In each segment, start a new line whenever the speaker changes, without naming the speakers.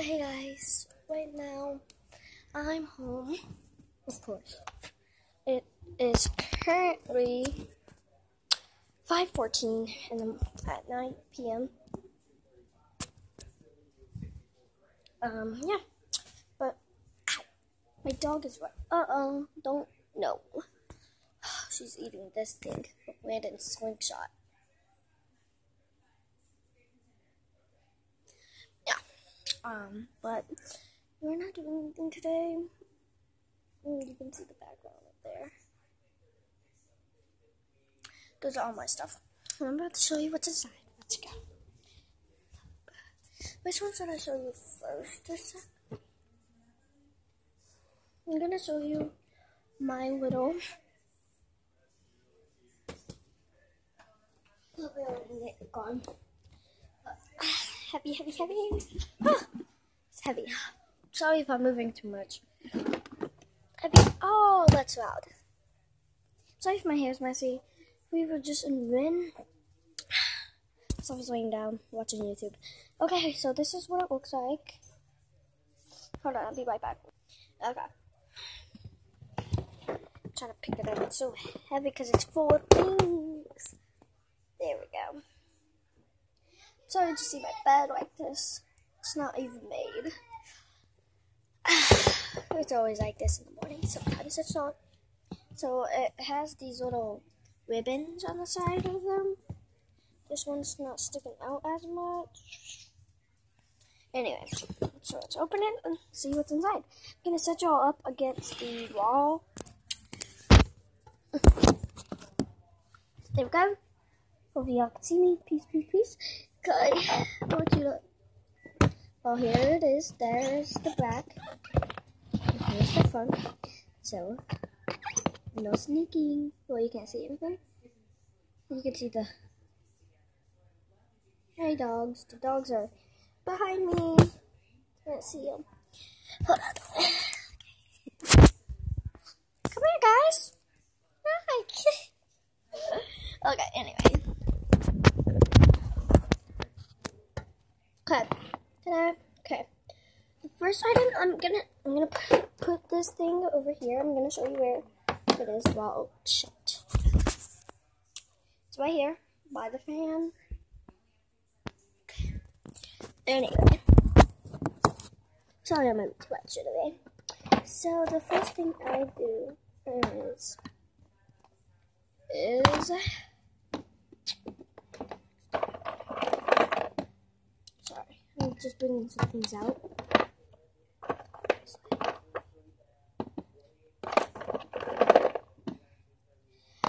Hey guys, right now I'm home, of course. It is currently 5.14 in the, at 9 p.m. Um, yeah, but ow, my dog is right. Uh-oh, don't, know. She's eating this thing, Landon slingshot. Um, but we're not doing anything today. Mm, you can see the background up there. Those are all my stuff. I'm about to show you what's inside. Let's go. Which one should I show you first? I'm gonna show you my little gone. Heavy, heavy, heavy. Oh, it's heavy. Sorry if I'm moving too much. Heavy. Oh, that's loud. Sorry if my hair's messy. We were just in wind. So I was laying down watching YouTube. Okay, so this is what it looks like. Hold on, I'll be right back. Okay. I'm trying to pick it up. It's so heavy because it's full of things. There we go. Sorry to see my bed like this. It's not even made. it's always like this in the morning. Sometimes it's not. So it has these little ribbons on the side of them. This one's not sticking out as much. Anyway, so let's open it and see what's inside. I'm gonna set y'all up against the wall. There we go. Hopefully y'all can see me. Peace, peace, peace. I want you to. Well, here it is. There's the back. Here's the front. So, no sneaking. Well, you can't see anything. You can see the. Hey, dogs. The dogs are behind me. Can't see them. Hold on. Come here, guys. Hi. okay, anyway. Okay. Ta-da. Okay. The first item I'm gonna I'm gonna put, this thing over here. I'm gonna show you where it is. Well, oh, shit. It's right here by the fan. Okay. Anyway. Sorry, I'm in too much today. So the first thing I do is is I'm just bringing some things out.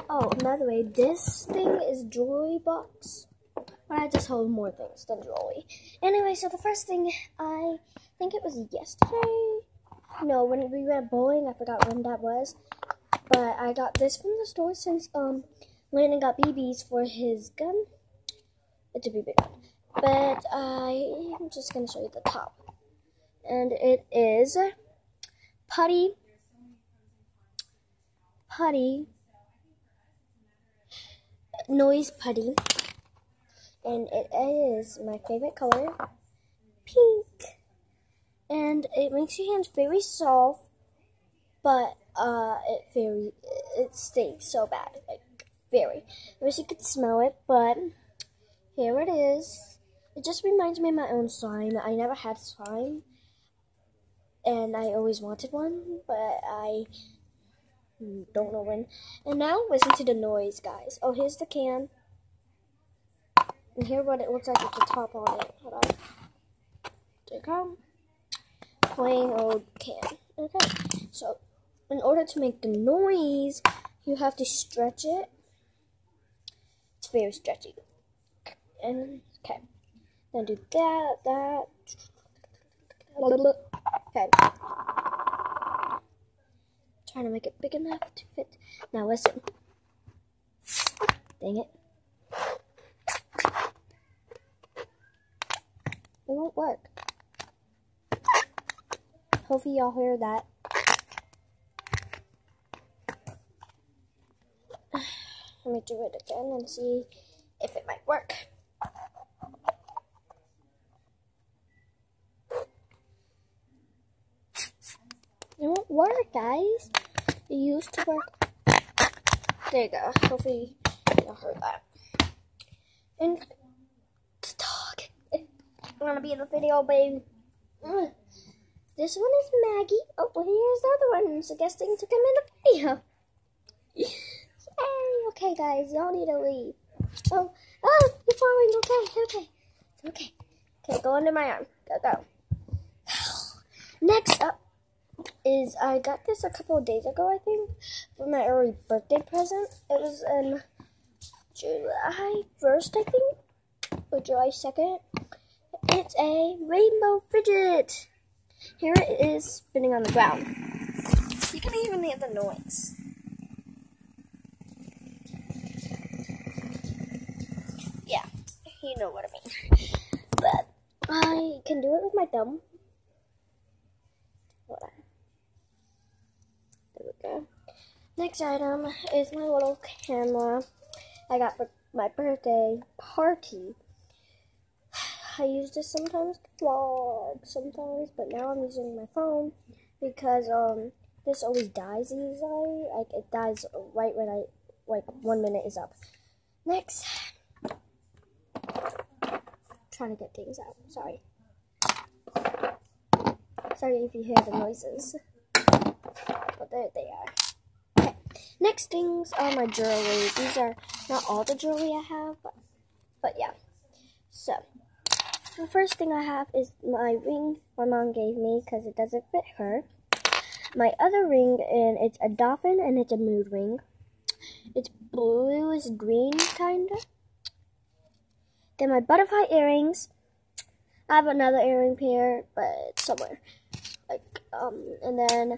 Oh, by the way, this thing is jewelry box. But I just hold more things than jewelry. Anyway, so the first thing, I think it was yesterday. No, when we went bowling, I forgot when that was. But I got this from the store since um Landon got BBs for his gun. It's a BB gun but I'm just going to show you the top. And it is putty, putty, noise putty. And it is my favorite color, pink. And it makes your hands very soft, but uh, it very, it stinks so bad, like very. I wish you could smell it, but here it is. It just reminds me of my own slime. I never had slime, and I always wanted one, but I don't know when. And now listen to the noise, guys. Oh, here's the can. And here what it looks like with the top on it. Hold on. There you go. Plain old can. Okay. So, in order to make the noise, you have to stretch it. It's very stretchy. And, okay. Then do that, that. Okay. Trying to make it big enough to fit. Now listen. Dang it. It won't work. Hopefully y'all hear that. Let me do it again and see if it might work. It won't work, guys. It used to work. There you go. Hopefully you don't hurt that. And the dog. I'm gonna be in the video, babe. This one is Maggie. Oh, well, here's the other one suggesting to come in the video. Yay! Okay, guys, y'all need to leave. Oh, oh, you're falling. Okay, okay, okay. Okay, go under my arm. Go, go. Next up is I got this a couple of days ago, I think, for my early birthday present. It was in July 1st, I think, or July 2nd. It's a rainbow fidget. Here it is spinning on the ground. You can even hear the noise. Yeah, you know what I mean. But I can do it with my thumb. There go. Next item is my little camera I got for my birthday party. I use this sometimes to vlog, sometimes, but now I'm using my phone because um this always dies easily. Like it dies right when I like one minute is up. Next, trying to get things out. Sorry. Sorry if you hear the noises, but there they are. Okay. Next things are my jewelry. These are not all the jewelry I have, but but yeah. So the first thing I have is my ring my mom gave me because it doesn't fit her. My other ring, and it's a dolphin and it's a mood ring. It's bluish green, kinda. Then my butterfly earrings. I have another earring pair, but somewhere. Like, um, and then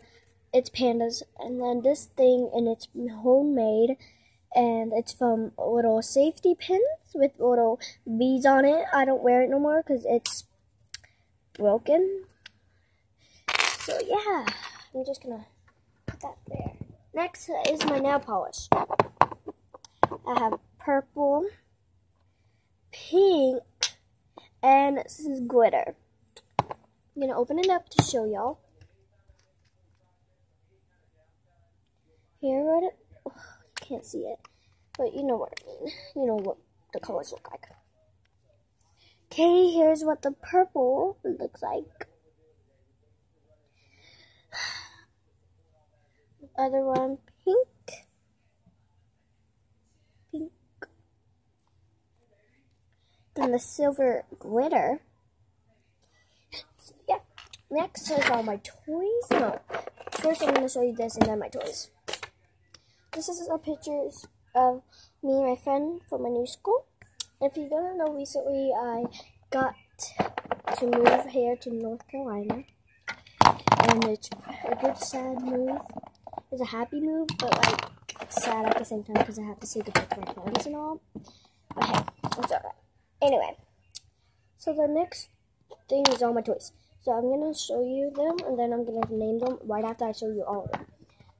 it's pandas. And then this thing, and it's homemade and it's from little safety pins with little beads on it. I don't wear it no more because it's broken. So yeah, I'm just gonna put that there. Next is my nail polish. I have purple, pink, and this is glitter. I'm gonna open it up to show y'all. Here what it can't see it, but you know what I mean. You know what the colors look like. Okay, here's what the purple looks like. Other one, pink. Pink. Then the silver glitter. So, yeah. Next is all my toys. No. First I'm going to show you this and then my toys. This is a picture of me and my friend from my new school. If you don't know, recently I got to move here to North Carolina. And it's a good sad move. It's a happy move, but like sad at the same time because I have to say goodbye to my friends and all. Okay, it's alright. Anyway, so the next thing is all my toys. So I'm gonna show you them and then I'm gonna name them right after I show you all of them.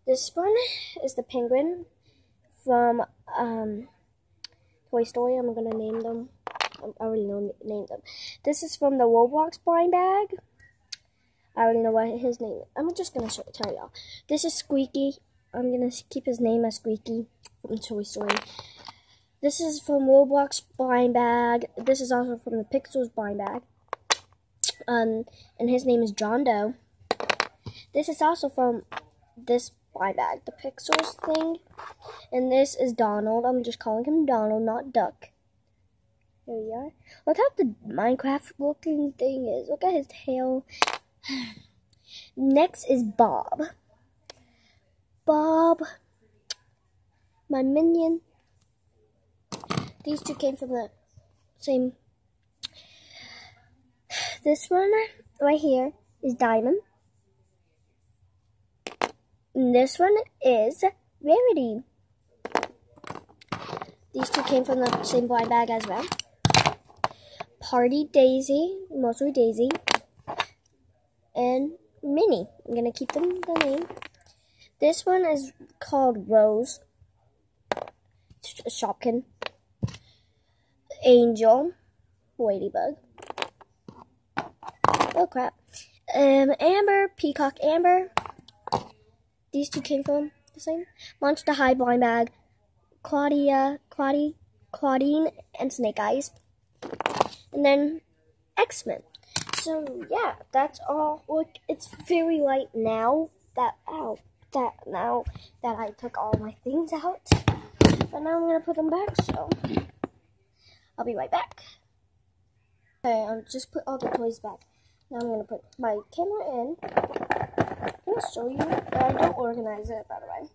This one is the penguin from um, Toy Story. I'm gonna name them. I already know name them. This is from the Roblox blind bag. I already know what his name is. I'm just gonna tell y'all. This is Squeaky. I'm gonna keep his name as Squeaky from Toy Story. This is from Roblox blind bag. This is also from the Pixels blind bag. Um, and his name is John Doe. This is also from this my bag, the pixels thing. And this is Donald. I'm just calling him Donald, not Duck. Here we are. Look how the Minecraft looking thing is. Look at his tail. Next is Bob. Bob, my minion. These two came from the same. This one right here is Diamond. This one is Rarity. These two came from the same blind bag as well. Party Daisy, mostly Daisy, and Minnie. I'm gonna keep them the name. This one is called Rose. Shopkin. Angel. Ladybug. Oh crap. Um, Amber, Peacock Amber these two came from the same Monster High blind bag, Claudia, Claudie, Clawdeen, and Snake Eyes, and then X Men. So yeah, that's all. Look, it's very light now. That ow, that now that I took all my things out, but now I'm gonna put them back. So I'll be right back. Okay, I'll just put all the toys back. Now I'm gonna put my camera in. I'm gonna show you. I don't organize it, by the way.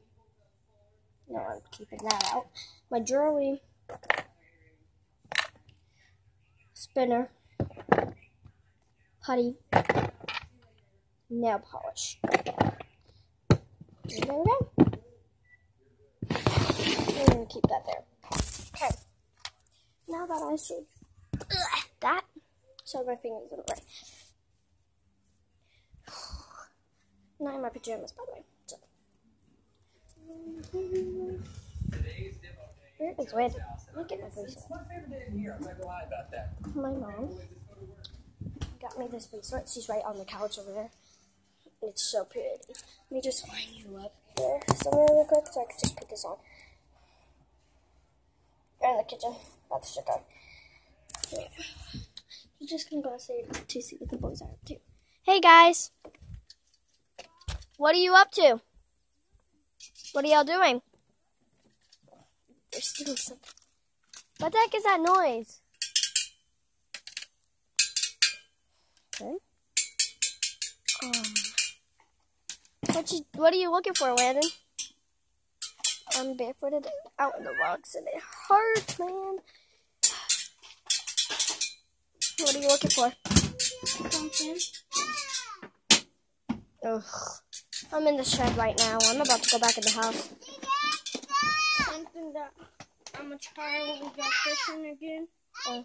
No, I'm keeping that out. My jewelry spinner, putty, nail polish. There we go. I'm gonna keep that there. Okay. Now that I see that, so my fingers in the way. Not in my pajamas, by the way. So. Where is? Let me get my bracelet. My mom got me this bracelet. She's right on the couch over there. It's so pretty. Let me just line you up here somewhere real quick so I can just put this on. We're in the kitchen. About to shut down. Yeah. I'm just gonna go outside to see what the boys are up to. Hey guys! What are you up to? What are y'all doing? They're stealing something. What the heck is that noise? Okay. Um, what you? What are you looking for, Landon? I'm barefooted out in the rocks and it hurts, man. What are you looking for?
Something.
Ugh. I'm in the shed right now. I'm about to go back in the house.
Something that I'm gonna try when we go fishing again.
Uh.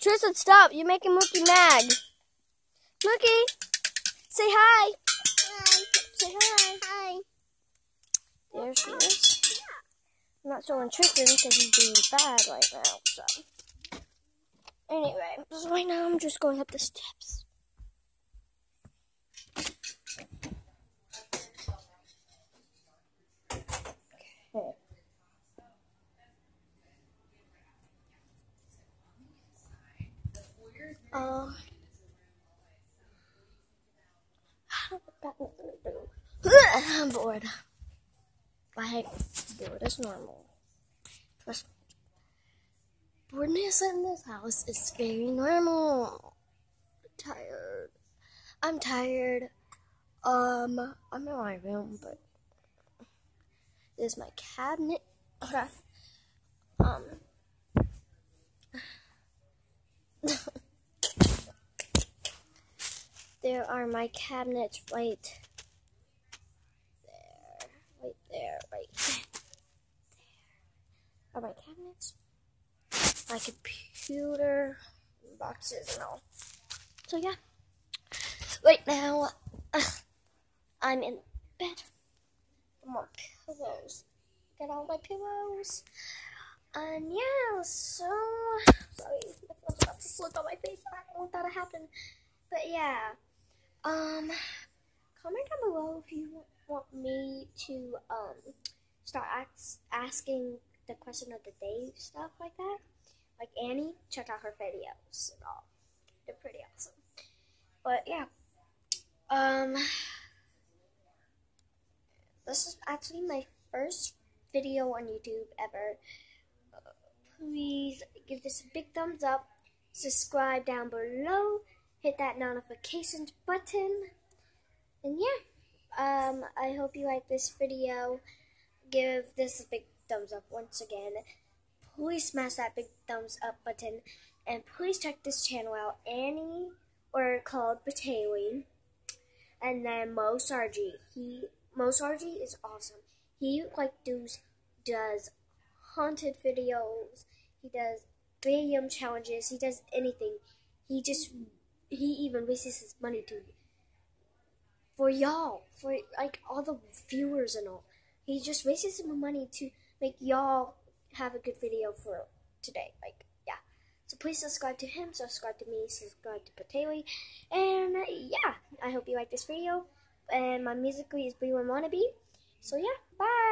Tristan, stop. You're making Mookie mad. Mookie, say hi.
Hi.
Say hi.
Hi.
There she is. I'm not showing Tristan because he's being bad right now. So, anyway, so right now I'm just going up the steps. Okay. Um. I'm bored. I hate bored as normal. Trust me. Boredness in this house is very normal. tired. I'm tired. Um, I'm in my room, but this is my cabinet. Um. There are my cabinets right there, right there, right there. Are my cabinets? My computer, boxes, and all. So yeah. Right now, I'm in bed. More pillows. Get all my pillows. And yeah, so sorry I was about to slip on my face. I don't want that to happen. But yeah. Um comment down below if you want me to um start ask, asking the question of the day stuff like that. Like Annie, check out her videos and all. They're pretty awesome. But yeah. Um this is actually my first video on YouTube ever. Uh, please give this a big thumbs up. Subscribe down below. Hit that notifications button. And yeah, um, I hope you like this video. Give this a big thumbs up once again. Please smash that big thumbs up button. And please check this channel out, Annie, or called Bataley. And then Moe Sargi. He Moe Sargi is awesome. He like does does haunted videos. He does video challenges. He does anything. He just he even wastes his money to for y'all for like all the viewers and all. He just wastes his money to make y'all have a good video for today. Like yeah. So please subscribe to him, subscribe to me, subscribe to Pateli, and yeah, I hope you like this video. and my musical.ly is B1 Wannabe. So yeah, bye.